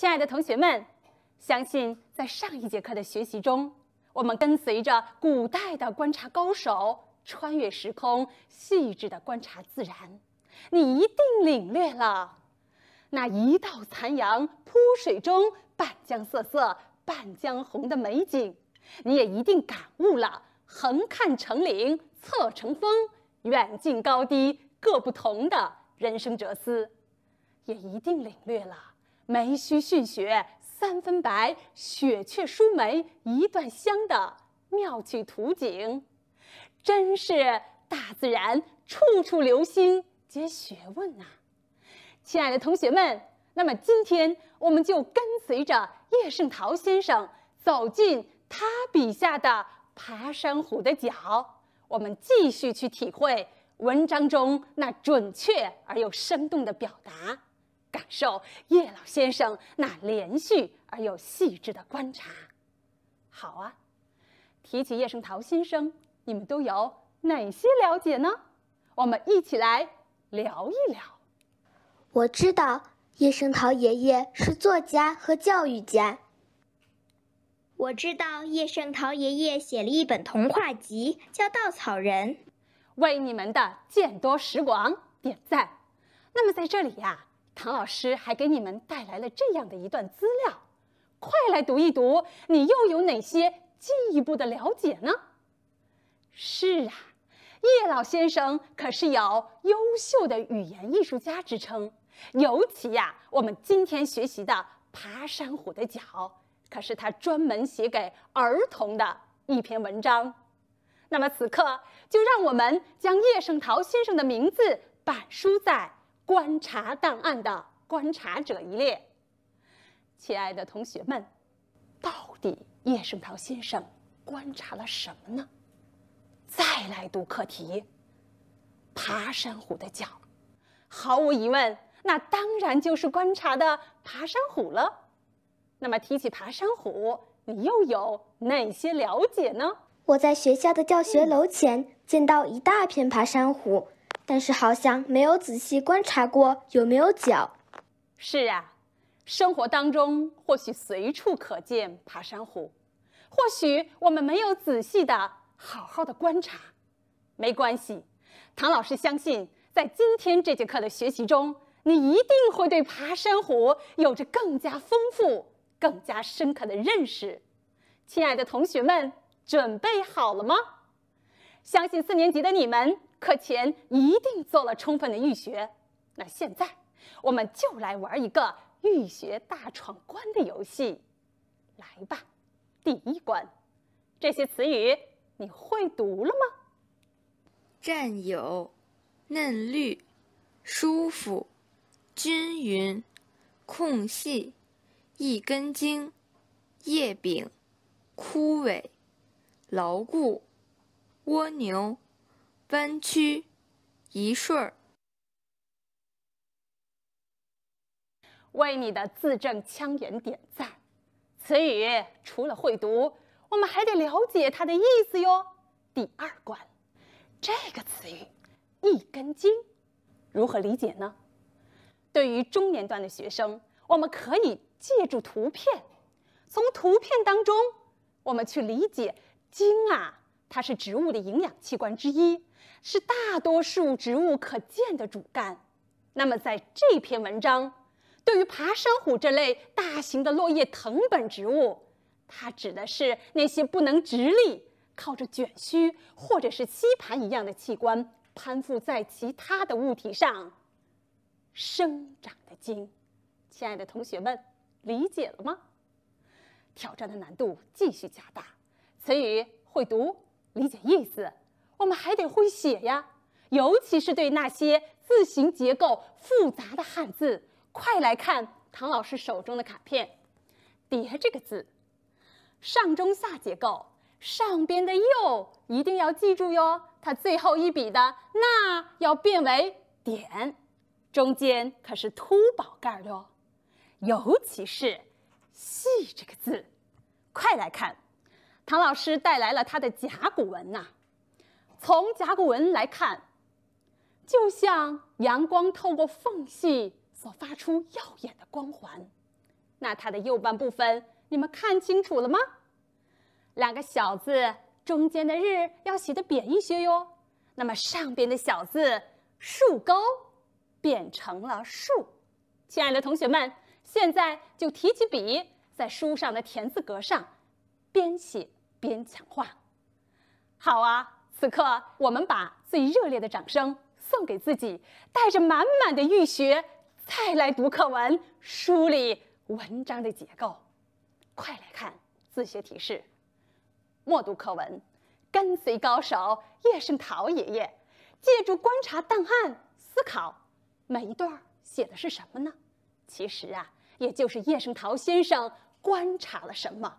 亲爱的同学们，相信在上一节课的学习中，我们跟随着古代的观察高手，穿越时空，细致的观察自然，你一定领略了那一道残阳铺水中，半江瑟瑟，半江红的美景。你也一定感悟了横看成岭，侧成峰，远近高低各不同的人生哲思，也一定领略了。梅须逊雪三分白，雪却输梅一段香的妙趣图景，真是大自然处处留心皆学问呐！亲爱的同学们，那么今天我们就跟随着叶圣陶先生走进他笔下的爬山虎的脚，我们继续去体会文章中那准确而又生动的表达。感受叶老先生那连续而又细致的观察。好啊，提起叶圣陶先生，你们都有哪些了解呢？我们一起来聊一聊。我知道叶圣陶爷爷是作家和教育家。我知道叶圣陶爷爷写了一本童话集，叫《稻草人》。为你们的见多识广点赞。那么在这里呀。唐老师还给你们带来了这样的一段资料，快来读一读，你又有哪些进一步的了解呢？是啊，叶老先生可是有优秀的语言艺术家之称，尤其呀，我们今天学习的《爬山虎的脚》，可是他专门写给儿童的一篇文章。那么此刻，就让我们将叶圣陶先生的名字板书在。观察档案的观察者一列，亲爱的同学们，到底叶圣陶先生观察了什么呢？再来读课题，爬山虎的脚，毫无疑问，那当然就是观察的爬山虎了。那么提起爬山虎，你又有哪些了解呢？我在学校的教学楼前见到一大片爬山虎。但是好像没有仔细观察过有没有脚。是啊，生活当中或许随处可见爬山虎，或许我们没有仔细的好好的观察。没关系，唐老师相信，在今天这节课的学习中，你一定会对爬山虎有着更加丰富、更加深刻的认识。亲爱的同学们，准备好了吗？相信四年级的你们。课前一定做了充分的预学，那现在我们就来玩一个预学大闯关的游戏，来吧！第一关，这些词语你会读了吗？占有、嫩绿、舒服、均匀、空隙、一根茎、叶柄、枯萎、牢固、蜗牛。弯曲，一顺儿。为你的字正腔圆点赞。词语除了会读，我们还得了解它的意思哟。第二关，这个词语“一根筋”如何理解呢？对于中年段的学生，我们可以借助图片，从图片当中，我们去理解筋啊，它是植物的营养器官之一。是大多数植物可见的主干。那么，在这篇文章，对于爬山虎这类大型的落叶藤本植物，它指的是那些不能直立、靠着卷须或者是吸盘一样的器官攀附在其他的物体上生长的茎。亲爱的同学们，理解了吗？挑战的难度继续加大。词语会读，理解意思。我们还得会写呀，尤其是对那些字形结构复杂的汉字。快来看唐老师手中的卡片，“叠”这个字，上中下结构，上边的“又”一定要记住哟，它最后一笔的“那”要变为“点”，中间可是凸宝盖哟。尤其是“细”这个字，快来看，唐老师带来了他的甲骨文呐。从甲骨文来看，就像阳光透过缝隙所发出耀眼的光环。那它的右半部分你们看清楚了吗？两个小字中间的日要写的扁一些哟。那么上边的小字树钩变成了树。亲爱的同学们，现在就提起笔，在书上的田字格上边写边强化。好啊，此刻我们把最热烈的掌声送给自己，带着满满的欲学，再来读课文，梳理文章的结构。快来看自学提示：默读课文，跟随高手叶圣陶爷爷，借助观察档案思考。每一段写的是什么呢？其实啊，也就是叶圣陶先生观察了什么。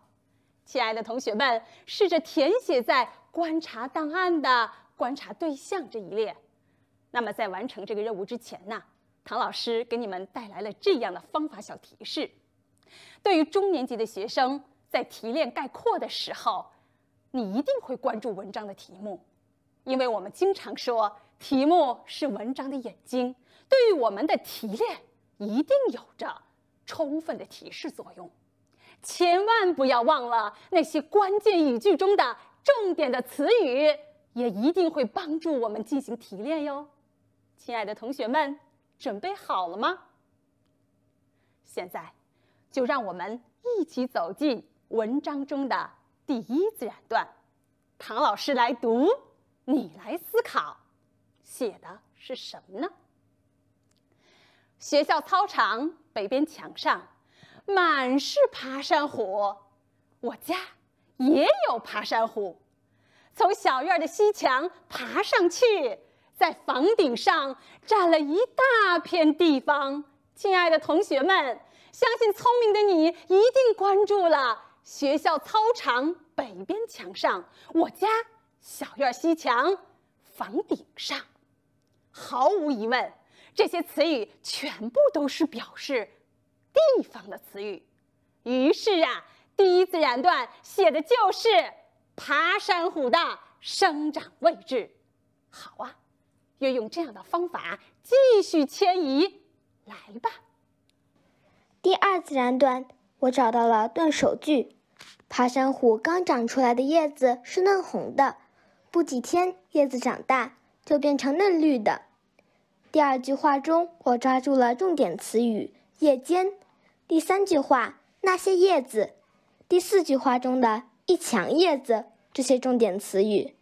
亲爱的同学们，试着填写在观察档案的观察对象这一列。那么，在完成这个任务之前呢，唐老师给你们带来了这样的方法小提示：对于中年级的学生，在提炼概括的时候，你一定会关注文章的题目，因为我们经常说，题目是文章的眼睛，对于我们的提炼一定有着充分的提示作用。千万不要忘了那些关键语句中的重点的词语，也一定会帮助我们进行提炼哟。亲爱的同学们，准备好了吗？现在，就让我们一起走进文章中的第一自然段。唐老师来读，你来思考，写的是什么呢？学校操场北边墙上。满是爬山虎，我家也有爬山虎。从小院的西墙爬上去，在房顶上占了一大片地方。亲爱的同学们，相信聪明的你一定关注了学校操场北边墙上，我家小院西墙房顶上。毫无疑问，这些词语全部都是表示。地方的词语，于是啊，第一自然段写的就是爬山虎的生长位置。好啊，运用这样的方法继续迁移，来吧。第二自然段，我找到了段首句：爬山虎刚长出来的叶子是嫩红的，不几天叶子长大就变成嫩绿的。第二句话中，我抓住了重点词语“夜间”。第三句话那些叶子，第四句话中的一墙叶子这些重点词语，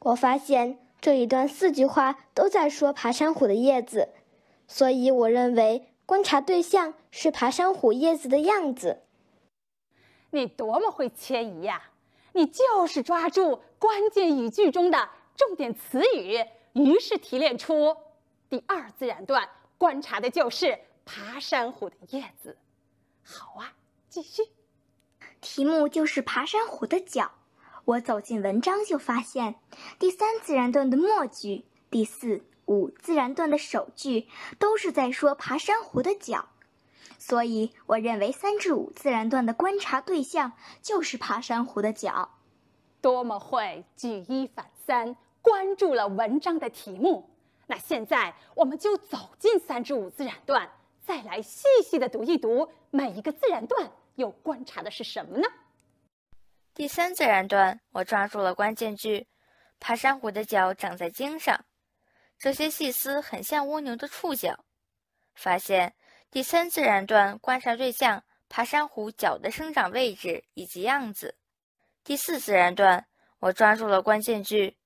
我发现这一段四句话都在说爬山虎的叶子，所以我认为观察对象是爬山虎叶子的样子。你多么会迁移呀！你就是抓住关键语句中的重点词语，于是提炼出第二自然段观察的就是爬山虎的叶子。好啊，继续。题目就是爬山虎的脚。我走进文章就发现，第三自然段的末句、第四、五自然段的首句都是在说爬山虎的脚，所以我认为三至五自然段的观察对象就是爬山虎的脚。多么会举一反三，关注了文章的题目。那现在我们就走进三至五自然段。再来细细的读一读每一个自然段，又观察的是什么呢？第三自然段，我抓住了关键句：爬山虎的脚长在茎上，这些细丝很像蜗牛的触角。发现第三自然段观察对象：爬山虎脚的生长位置以及样子。第四自然段，我抓住了关键句：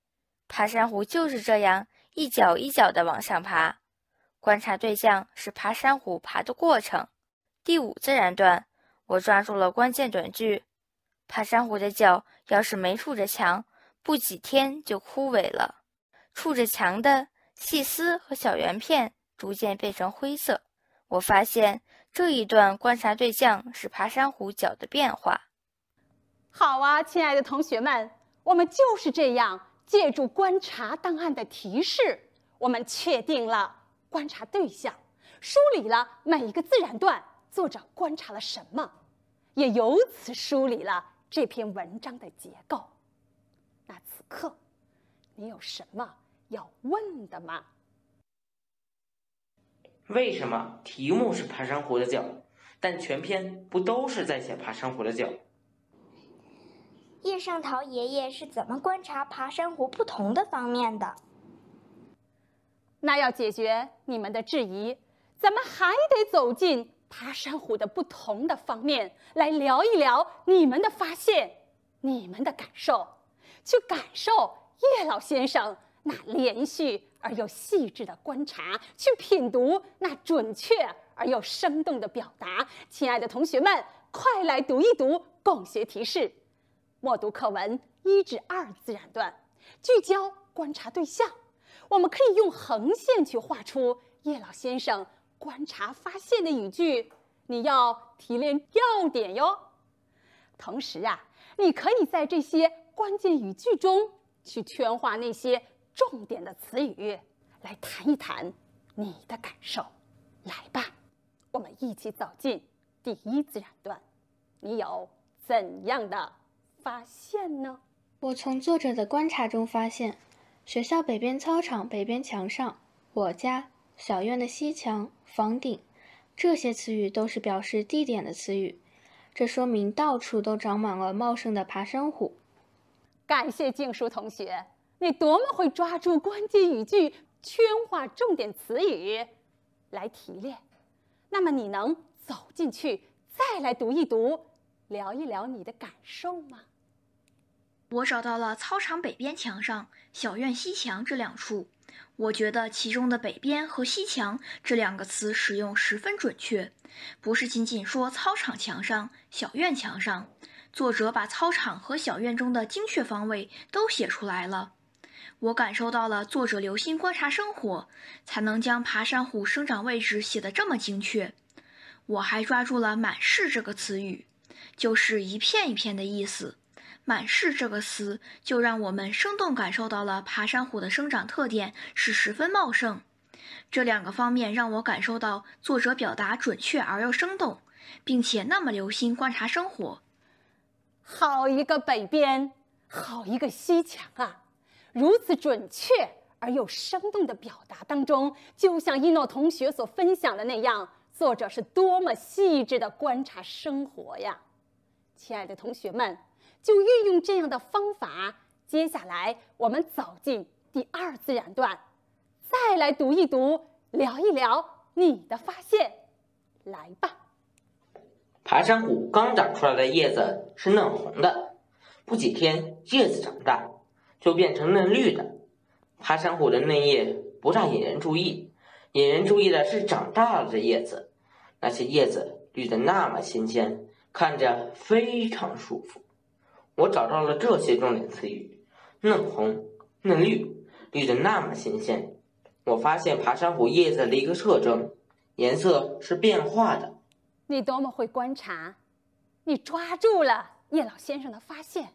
爬山虎就是这样一脚一脚的往上爬。观察对象是爬山虎爬的过程。第五自然段，我抓住了关键短句：爬山虎的脚要是没触着墙，不几天就枯萎了。触着墙的细丝和小圆片逐渐变成灰色。我发现这一段观察对象是爬山虎脚的变化。好啊，亲爱的同学们，我们就是这样借助观察档案的提示，我们确定了。观察对象，梳理了每一个自然段，作者观察了什么，也由此梳理了这篇文章的结构。那此刻，你有什么要问的吗？为什么题目是爬山虎的脚？但全篇不都是在写爬山虎的脚？叶圣陶爷爷是怎么观察爬山虎不同的方面的？那要解决你们的质疑，咱们还得走进爬山虎的不同的方面，来聊一聊你们的发现、你们的感受，去感受叶老先生那连续而又细致的观察，去品读那准确而又生动的表达。亲爱的同学们，快来读一读共学提示。默读课文一至二自然段，聚焦观察对象。我们可以用横线去画出叶老先生观察发现的语句，你要提炼要点哟。同时啊，你可以在这些关键语句中去圈画那些重点的词语，来谈一谈你的感受。来吧，我们一起走进第一自然段，你有怎样的？发现呢？我从作者的观察中发现，学校北边操场北边墙上，我家小院的西墙房顶，这些词语都是表示地点的词语。这说明到处都长满了茂盛的爬山虎。感谢静书同学，你多么会抓住关键语句，圈画重点词语，来提炼。那么你能走进去，再来读一读，聊一聊你的感受吗？我找到了操场北边墙上、小院西墙这两处，我觉得其中的北边和西墙这两个词使用十分准确，不是仅仅说操场墙上、小院墙上，作者把操场和小院中的精确方位都写出来了。我感受到了作者留心观察生活，才能将爬山虎生长位置写得这么精确。我还抓住了“满是”这个词语，就是一片一片的意思。满是这个词，就让我们生动感受到了爬山虎的生长特点是十分茂盛。这两个方面让我感受到作者表达准确而又生动，并且那么留心观察生活。好一个北边，好一个西墙啊！如此准确而又生动的表达当中，就像一诺同学所分享的那样，作者是多么细致的观察生活呀！亲爱的同学们。就运用这样的方法，接下来我们走进第二自然段，再来读一读，聊一聊你的发现，来吧。爬山虎刚长出来的叶子是嫩红的，不几天叶子长大就变成嫩绿的。爬山虎的嫩叶不大引人注意，引人注意的是长大了的叶子，那些叶子绿的那么新鲜，看着非常舒服。我找到了这些重点词语：嫩红、嫩绿、绿得那么新鲜。我发现爬山虎叶子的一个特征，颜色是变化的。你多么会观察，你抓住了叶老先生的发现。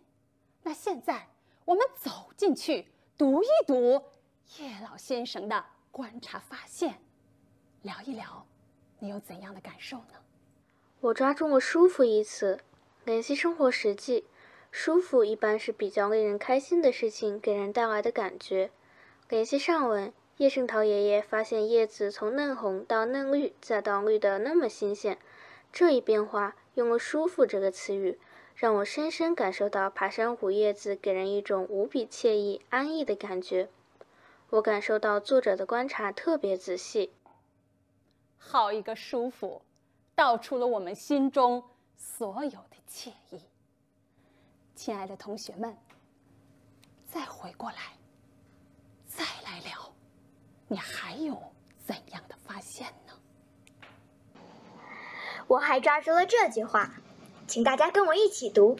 那现在我们走进去读一读叶老先生的观察发现，聊一聊，你有怎样的感受呢？我抓住了“舒服”一词，联系生活实际。舒服一般是比较令人开心的事情给人带来的感觉。联系上文，叶圣陶爷爷发现叶子从嫩红到嫩绿，再到绿的那么新鲜，这一变化用了“舒服”这个词语，让我深深感受到爬山虎叶子给人一种无比惬意、安逸的感觉。我感受到作者的观察特别仔细。好一个舒服，道出了我们心中所有的惬意。亲爱的同学们，再回过来，再来聊，你还有怎样的发现呢？我还抓住了这句话，请大家跟我一起读：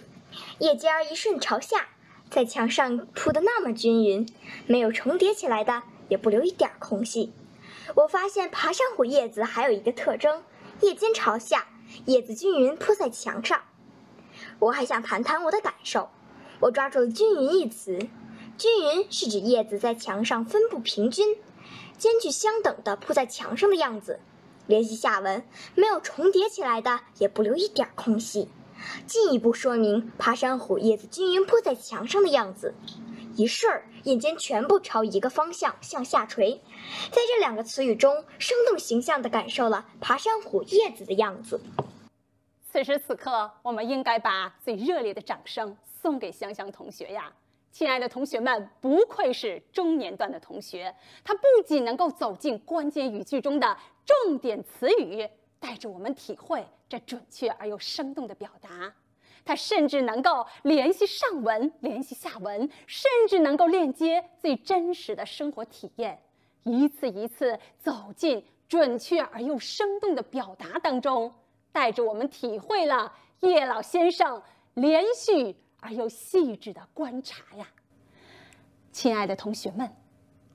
叶尖儿一顺朝下，在墙上铺的那么均匀，没有重叠起来的，也不留一点空隙。我发现爬山虎叶子还有一个特征：叶尖朝下，叶子均匀铺在墙上。我还想谈谈我的感受。我抓住了“均匀”一词，“均匀”是指叶子在墙上分布平均、间距相等的铺在墙上的样子。联系下文，没有重叠起来的，也不留一点空隙，进一步说明爬山虎叶子均匀铺在墙上的样子。一瞬儿，眼睛全部朝一个方向向下垂。在这两个词语中，生动形象地感受了爬山虎叶子的样子。此时此刻，我们应该把最热烈的掌声送给香香同学呀！亲爱的同学们，不愧是中年段的同学，他不仅能够走进关键语句中的重点词语，带着我们体会这准确而又生动的表达，他甚至能够联系上文、联系下文，甚至能够链接最真实的生活体验，一次一次走进准确而又生动的表达当中，带着我们体会了叶老先生连续而又细致的观察呀。亲爱的同学们，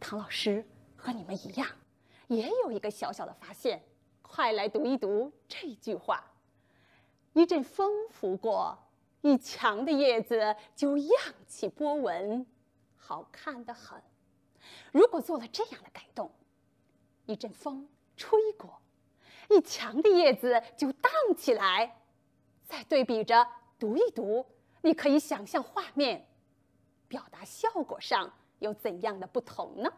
唐老师和你们一样，也有一个小小的发现。快来读一读这句话：一阵风拂过，一墙的叶子就漾起波纹，好看的很。如果做了这样的改动，一阵风吹过，一墙的叶子就荡起来。再对比着读一读，你可以想象画面，表达效果上有怎样的不同呢？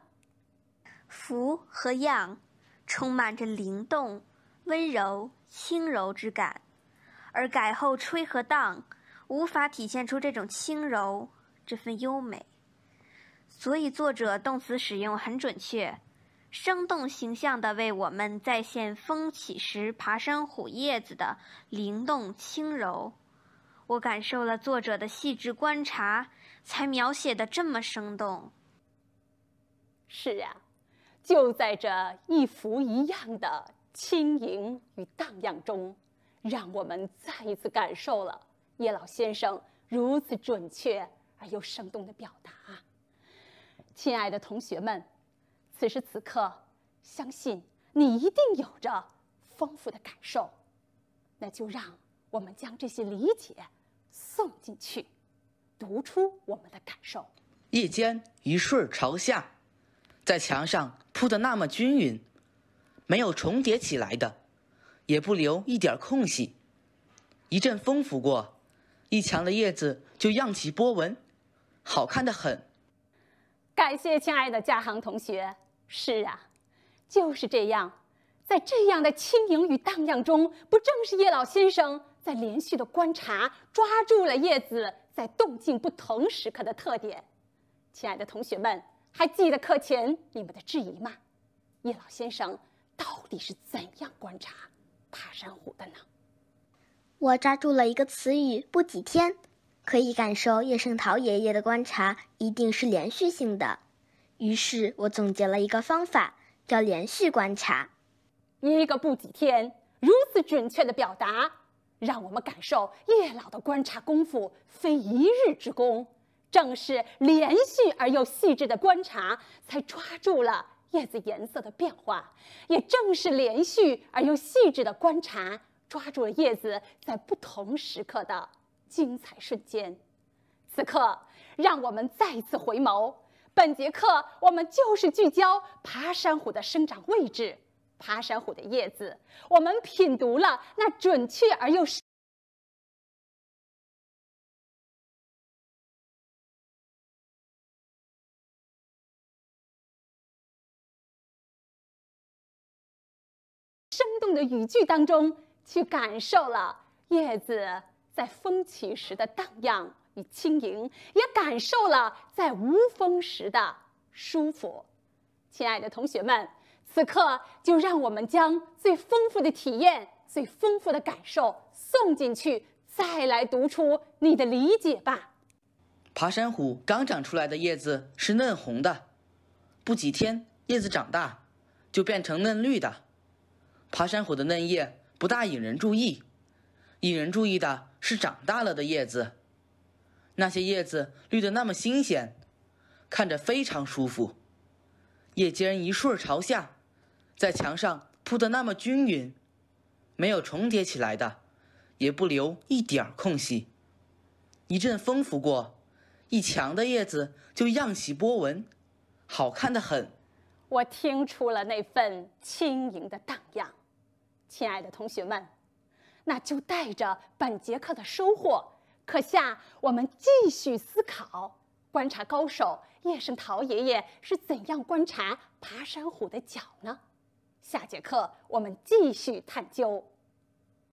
拂和漾。充满着灵动、温柔、轻柔之感，而改后吹和荡，无法体现出这种轻柔、这份优美。所以作者动词使用很准确，生动形象地为我们再现风起时爬山虎叶子的灵动轻柔。我感受了作者的细致观察，才描写的这么生动。是呀。就在这一幅一样的轻盈与荡漾中，让我们再一次感受了叶老先生如此准确而又生动的表达。亲爱的同学们，此时此刻，相信你一定有着丰富的感受，那就让我们将这些理解送进去，读出我们的感受。夜间一顺朝下。在墙上铺的那么均匀，没有重叠起来的，也不留一点空隙。一阵风拂过，一墙的叶子就漾起波纹，好看的很。感谢亲爱的嘉航同学。是啊，就是这样，在这样的轻盈与荡漾中，不正是叶老先生在连续的观察，抓住了叶子在动静不同时刻的特点？亲爱的同学们。还记得课前你们的质疑吗？叶老先生到底是怎样观察爬山虎的呢？我抓住了一个词语“不几天”，可以感受叶圣陶爷爷的观察一定是连续性的。于是我总结了一个方法，叫连续观察。一个“不几天”如此准确的表达，让我们感受叶老的观察功夫非一日之功。正是连续而又细致的观察，才抓住了叶子颜色的变化；也正是连续而又细致的观察，抓住了叶子在不同时刻的精彩瞬间。此刻，让我们再次回眸，本节课我们就是聚焦爬山虎的生长位置，爬山虎的叶子，我们品读了那准确而又。生动的语句当中，去感受了叶子在风起时的荡漾与轻盈，也感受了在无风时的舒服。亲爱的同学们，此刻就让我们将最丰富的体验、最丰富的感受送进去，再来读出你的理解吧。爬山虎刚长出来的叶子是嫩红的，不几天叶子长大就变成嫩绿的。爬山虎的嫩叶不大引人注意，引人注意的是长大了的叶子。那些叶子绿得那么新鲜，看着非常舒服。叶尖一顺朝下，在墙上铺得那么均匀，没有重叠起来的，也不留一点空隙。一阵风拂过，一墙的叶子就漾起波纹，好看的很。我听出了那份轻盈的荡漾。亲爱的同学们，那就带着本节课的收获，课下我们继续思考，观察高手叶圣陶爷爷是怎样观察爬山虎的脚呢？下节课我们继续探究。